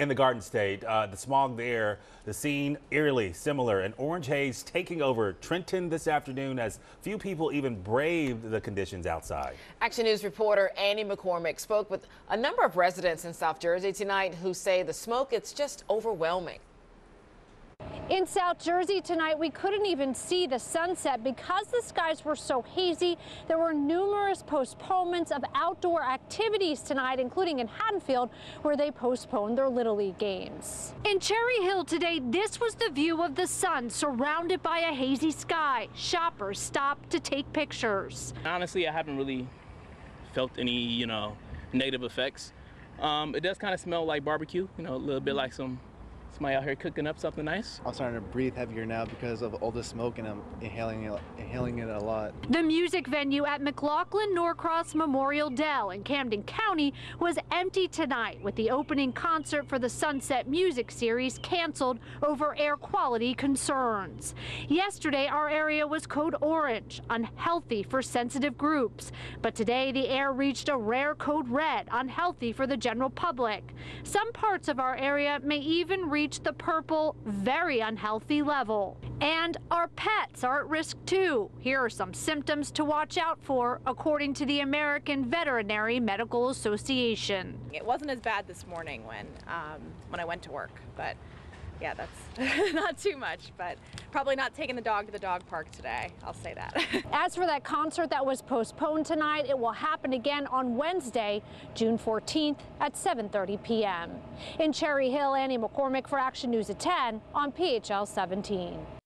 in the Garden State. Uh, the smog there, the scene eerily similar. An orange haze taking over Trenton this afternoon as few people even braved the conditions outside. Action News reporter Annie McCormick spoke with a number of residents in South Jersey tonight who say the smoke, it's just overwhelming. In South Jersey tonight, we couldn't even see the sunset because the skies were so hazy. There were numerous postponements of outdoor activities tonight, including in Haddonfield, where they postponed their Little League games. In Cherry Hill today, this was the view of the sun surrounded by a hazy sky. Shoppers stopped to take pictures. Honestly, I haven't really felt any, you know, negative effects. Um, it does kind of smell like barbecue, you know, a little bit like some somebody out here cooking up something nice. I'm starting to breathe heavier now because of all the smoke and I'm inhaling it, inhaling it a lot. The music venue at McLaughlin Norcross Memorial Dell in Camden County was empty tonight with the opening concert for the Sunset Music Series canceled over air quality concerns. Yesterday, our area was code orange, unhealthy for sensitive groups. But today, the air reached a rare code red, unhealthy for the general public. Some parts of our area may even reach reach the purple, very unhealthy level. And our pets are at risk too. Here are some symptoms to watch out for, according to the American Veterinary Medical Association. It wasn't as bad this morning when um, when I went to work, but yeah, that's not too much, but probably not taking the dog to the dog park today. I'll say that. As for that concert that was postponed tonight, it will happen again on Wednesday, June 14th at 7.30 p.m. In Cherry Hill, Annie McCormick for Action News at 10 on PHL 17.